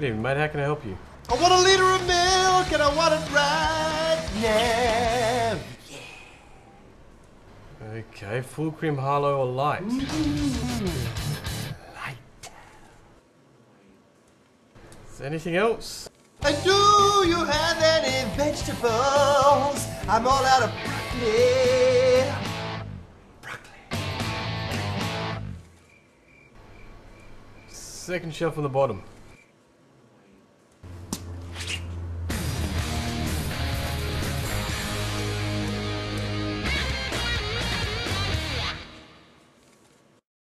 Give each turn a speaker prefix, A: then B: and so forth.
A: Good evening, mate. How can I help you?
B: I want a liter of milk and I want it right now.
A: Okay, full cream Harlow or light? Mm-hmm.
B: Light.
A: Is there anything else?
B: And do you have any vegetables? I'm all out of broccoli. Broccoli.
A: Second shelf on the bottom.